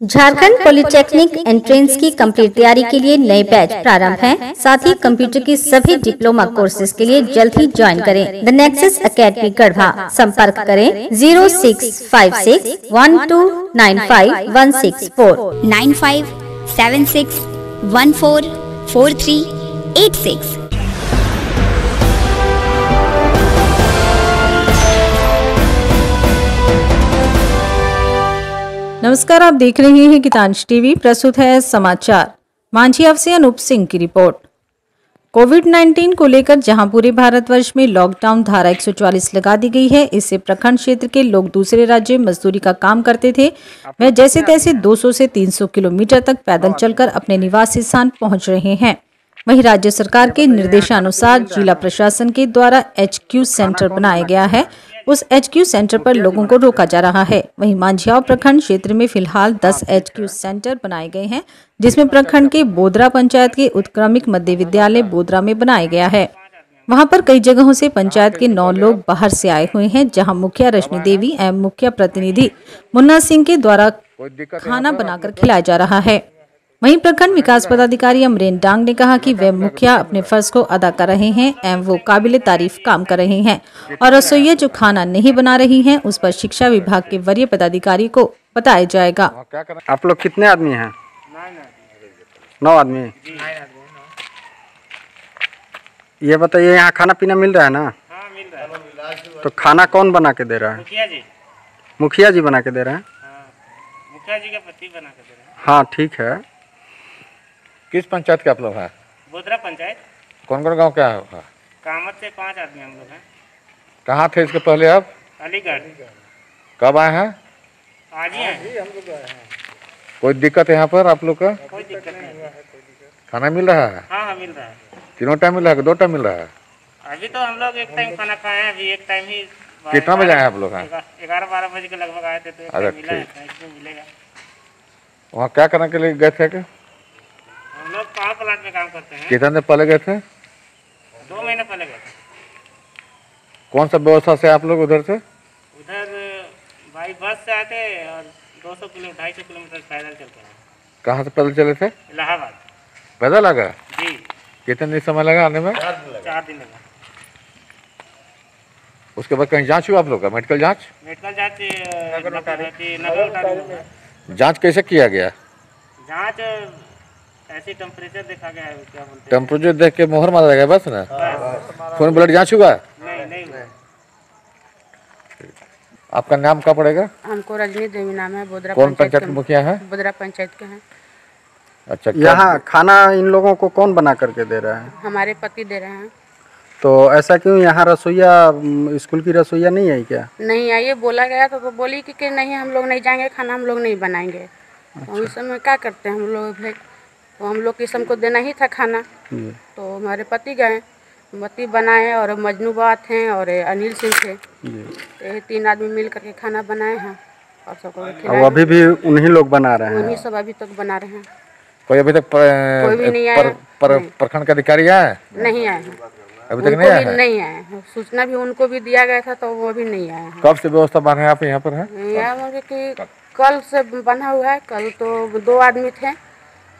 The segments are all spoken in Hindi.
झारखंड पॉलिटेक्निक एंट्रेंस की कंप्लीट तैयारी के लिए नए बैच प्रारंभ हैं। साथ ही कंप्यूटर की सभी डिप्लोमा कोर्सेज के लिए जल्द ही ज्वाइन करें। द नेक्सस अकेडमी गढ़वा संपर्क करें zero six five six one two nine five one six four. Nine five seven six one four four three eight six. नमस्कार आप देख रहे हैं गीतांश टीवी प्रस्तुत है समाचार। मांझी से अनूप सिंह की रिपोर्ट। कोविड 19 को लेकर जहाँ पूरे भारतवर्ष में लॉकडाउन धारा 144 लगा दी गई है इससे प्रखंड क्षेत्र के लोग दूसरे राज्य मजदूरी का काम करते थे। वह जैसे तैसे 200 से 300 किलोमीटर तक पैदल चलकर अपने निवास स्थान पहुँच रहे हैं। वहीं राज्य सरकार के निर्देशानुसार जिला प्रशासन के द्वारा एचक्यू सेंटर बनाया गया है? उस एचक्यू सेंटर पर लोगों को रोका जा रहा है। वहीं मांझियाव प्रखंड क्षेत्र में फ़िलहाल 10 एच सेंटर बनाए गए हैं, जिसमें प्रखंड के बोदरा पंचायत के उत्क्रमिक मध्य विद्यालय बोदरा में बनाया गया है। वहाँ पर कई जगहों से पंचायत के नौ लोग बाहर से आए हुए हैं, जहाँ मुखिया रश्मि देवी एवं मुखिया प्रतिनिधि मुन्ना सिंह के द्वारा खाना बनाकर खिलाया जा रहा है। वहीं प्रखंड विकास पदाधिकारी अमरेन डांग ने कहा कि वे मुखिया अपने फ़र्ज़ को अदा कर रहे हैं एवं वो काबिल तारीफ़ काम कर रहे हैं। और रसोईया जो खाना नहीं बना रही हैं उस पर शिक्षा विभाग के वरीय पदाधिकारी को बताया जाएगा। आप लोग कितने आदमी हैं? नौ आदमी। ये बताइए यहाँ खाना पीना मिल रहा है ना? हाँ मिल रहा है तो खाना कौन बना के दे रहा है? मुखिया जी। मुखिया जी बना के दे रहे हैं? हाँ मुखिया जी का पति बना के दे रहे हैं। हाँ ठीक है। किस पंचायत के आप लोग हैं? बोधरा पंचायत। कौन कौन गाँव क्या है? कामत से पाँच आदमी हम लोग हैं। कहाँ थे इसके पहले आप? अलीगढ़। कब आए हैं? आज ही हम लोग आए हैं। कोई दिक्कत है यहाँ पर आप लोग का? कोई दिक्कत नहीं। है खाना मिल रहा है? हाँ हाँ मिल रहा है। तीनों टाइम मिल रहा है दो टाइम मिल रहा है? अभी तो हम लोग एक टाइम खाना खाए हैं अभी एक टाइम ही कितना बजे आए आप लोग हैं? ग्यारह- बारह बजे के लगभग आए थे तो अच्छा, मिला है मिलेगा। वहाँ क्या करने के लिए गए थे कि? हम लोग पावर प्लांट में काम करते हैं? कितने दिन पहले गए थे? दो महीने पहले गए थे। कौन सा व्यवस्था से आप लोग उधर से उधर भाई बस से आए थे और 200 किलो ढाई सौ किलोमीटर पैदल चलते हैं। कहाँ से पैदल चले थे? इलाहाबाद। पैदल आ गए? जी। कितने दिन समय लगा आने में? चार दिन लगा। उसके बाद कहीं जाँच हुआ आप लोग का? मेडिकल जाँच? मेडिकल जाँच। जाँच कैसे किया गया? जाँच ऐसे टेम्परेचर देखा गया है क्या बोलते टेम्परेचर देख के मोहर मारा गया बस ना? खून ब्लड जाँच हुआ नहीं नहीं। आपका नाम क्या पड़ेगा? हमको रजनी देवी नाम है बोदरा कौन पंचायत के मुखिया है? के बोदरा पंचायत के हैं। अच्छा यहाँ खाना इन लोगों को कौन बना करके दे रहा है? हमारे पति दे रहे हैं। तो ऐसा क्यों यहाँ रसोईया स्कूल की रसोईया नहीं आई क्या? नहीं आई बोला गया तो, तो बोली कि, कि नहीं हम लोग नहीं जाएँगे खाना हम लोग नहीं बनाएँगे। तो इस समय क्या करते हैं हम लोग भाई तो हम लोग किस्म को देना ही था खाना। तो हमारे पति गए पति बनाए और मजनू बाबा थे और अनिल सिंह थे। तो ये तीन आदमी मिल करके खाना बनाए हैं और सबको अभी भी उन्हीं लोग बना रहे हैं? उन्हीं सब अभी तक बना रहे हैं। कोई अभी तक पर, कोई भी नहीं आया। पर, प्रखंड के अधिकारी आए? नहीं आए अभी तक नहीं आए नहीं आए सूचना भी उनको भी दिया गया था तो वो भी नहीं आए कब से व्यवस्था बने आप यहाँ पर हैं? यहाँ कल से बना हुआ है कल तो दो आदमी थे।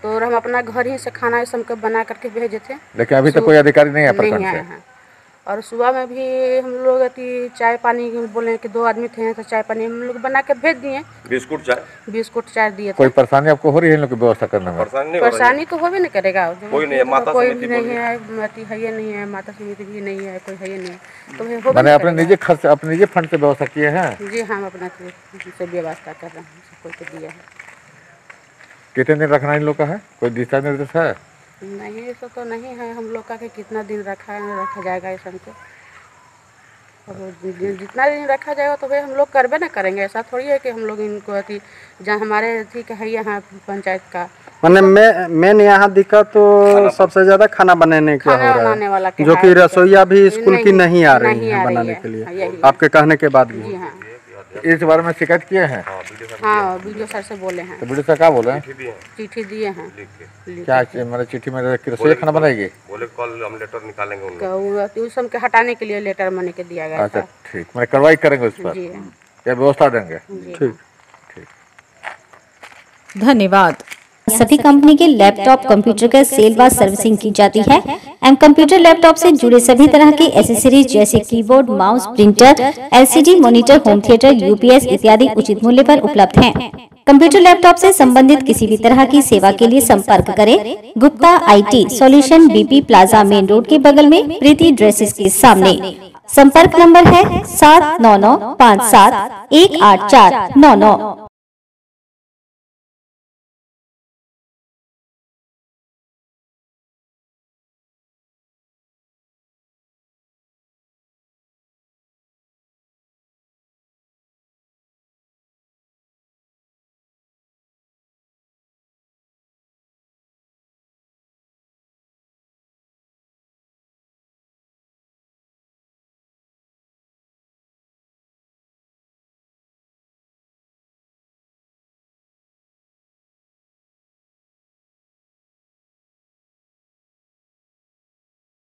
तो हम अपना घर ही से खाना ये सब बना करके भेजे थे लेकिन अभी तक कोई अधिकारी नहीं है नहीं प्रखंड से। हैं। और सुबह में भी हम लोग अति चाय पानी बोले कि दो आदमी थे तो चाय पानी हम लोग बना के भेज दिए। बिस्कुट चाय? बिस्कुट चाय दिए कोई परेशानी आपको हो रही है इन लोग की व्यवस्था करने में? परेशानी नहीं हो तो होबे नहीं करेगा। कोई नहीं है, माता कोई भी नहीं है। अति है ये नहीं है माता समिति भी नहीं है कोई है ये नहीं तो मैंने अपने निजी खर्च अपने निजी फंड से व्यवस्था किए हैं। जी हम अपना से व्यवस्था कर रहे हैं सबको को दिया है। कितने दिन रखना इन लोग का है? कोई दिशा निर्देश है? नहीं ऐसा तो नहीं है। हम लोग का कि कितना दिन रखा है रखा जाएगा इस हमको। जितना दिन रखा जाएगा तो भाई हम लोग करबे ना करेंगे। ऐसा थोड़ी है कि हम लोग इनको अति जहाँ हमारे अथी का है यहाँ पंचायत का। मैंने मे- मेन यहाँ दिक्कत तो सबसे ज़्यादा खाना बनाने का खाना हो। रहा बनाने वाला है जो है कि रसोईया भी स्कूल की नहीं, आ रही है बनाने के हाँ, लिए आपके कहने के बाद जी भी हाँ। इस बारे में शिकायत किए हैं? हाँ वीडियो सर से बोले हैं। तो वीडियो क्या बोले चिट्ठी दिए हैं। क्या मतलब चिट्ठी में रसोई खाना बनाएगी? बोले कल हम लेटर निकालेंगे तो वो- तो उस के हटाने के लिए लेटर बने के दिया गया अच्छा ठीक। मैं कार्रवाई करेंगे उस पर। व्यवस्था देंगे? ठीक। ठीक। धन्यवाद। सभी कंपनी के लैपटॉप कंप्यूटर का सेल व सर्विसिंग की जाती है एवं कंप्यूटर लैपटॉप से जुड़े सभी तरह के एसेसरीज जैसे keyboard mouse printer LCD monitor home theatre UPS इत्यादि उचित मूल्य पर उपलब्ध हैं। कंप्यूटर लैपटॉप से संबंधित किसी भी तरह की सेवा के लिए संपर्क करें। Gupta IT solution BP plaza main road के बगल में, प्रीति ड्रेसेस के सामने। संपर्क नंबर है सात नौ नौ पाँच सात एक आठ चार नौ नौ।